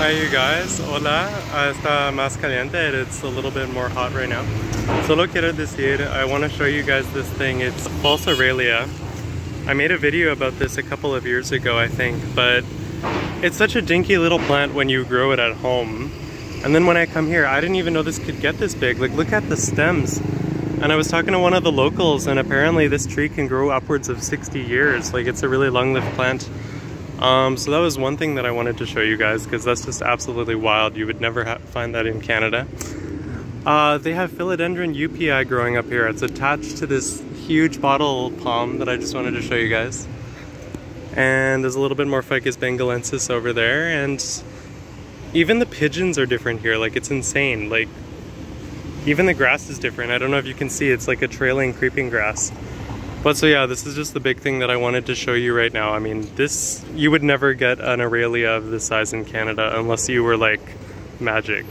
Hi you guys, hola, ah, está más caliente, it's a little bit more hot right now. Solo quiero decir, I want to show you guys this thing, it's false Aralia. I made a video about this a couple of years ago I think, but it's such a dinky little plant when you grow it at home. And then when I come here, I didn't even know this could get this big. Like look at the stems. And I was talking to one of the locals and apparently this tree can grow upwards of 60 years. Like it's a really long-lived plant. Um, so that was one thing that I wanted to show you guys because that's just absolutely wild. You would never find that in Canada. Uh, they have philodendron UPI growing up here. It's attached to this huge bottle palm that I just wanted to show you guys. And there's a little bit more Ficus bengalensis over there. And even the pigeons are different here. Like it's insane. Like even the grass is different. I don't know if you can see, it's like a trailing creeping grass. But so yeah, this is just the big thing that I wanted to show you right now. I mean, this, you would never get an Aralia of this size in Canada unless you were like magic.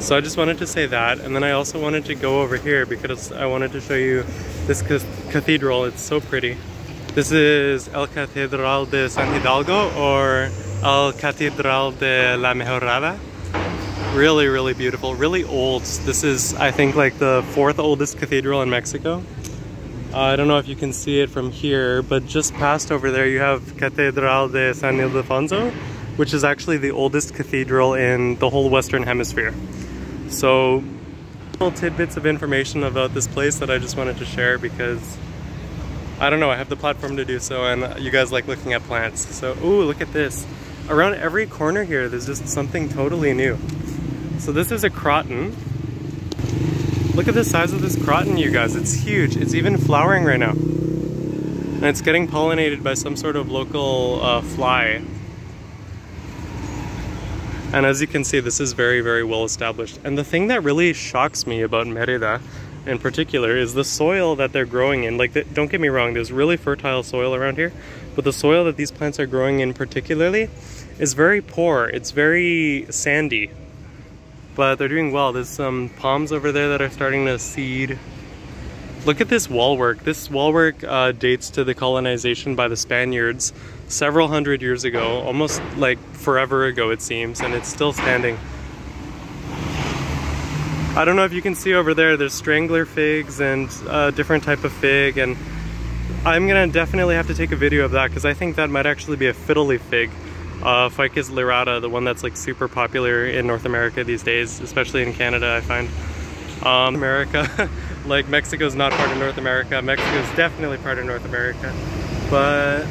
So I just wanted to say that. And then I also wanted to go over here because I wanted to show you this cathedral. It's so pretty. This is El Catedral de San Hidalgo or El Catedral de la Mejorada. Really, really beautiful, really old. This is, I think, like the fourth oldest cathedral in Mexico. Uh, I don't know if you can see it from here, but just past over there you have Catedral de San Ildefonso, which is actually the oldest cathedral in the whole Western Hemisphere. So, little tidbits of information about this place that I just wanted to share because I don't know, I have the platform to do so and you guys like looking at plants. So, ooh, look at this. Around every corner here, there's just something totally new. So this is a croton. Look at the size of this croton, you guys. It's huge. It's even flowering right now. And it's getting pollinated by some sort of local uh, fly. And as you can see, this is very, very well established. And the thing that really shocks me about Merida in particular is the soil that they're growing in. Like, don't get me wrong, there's really fertile soil around here, but the soil that these plants are growing in particularly is very poor. It's very sandy but they're doing well. There's some palms over there that are starting to seed. Look at this wall work. This wall work uh, dates to the colonization by the Spaniards several hundred years ago, almost like forever ago it seems, and it's still standing. I don't know if you can see over there, there's strangler figs and a different type of fig, and I'm gonna definitely have to take a video of that because I think that might actually be a fiddle leaf fig uh, Ficus lyrata, the one that's like super popular in North America these days, especially in Canada, I find. Um, America, like Mexico's not part of North America. Mexico's definitely part of North America. But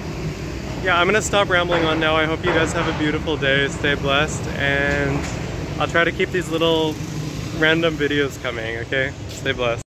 yeah, I'm gonna stop rambling on now. I hope you guys have a beautiful day, stay blessed, and I'll try to keep these little random videos coming, okay? Stay blessed.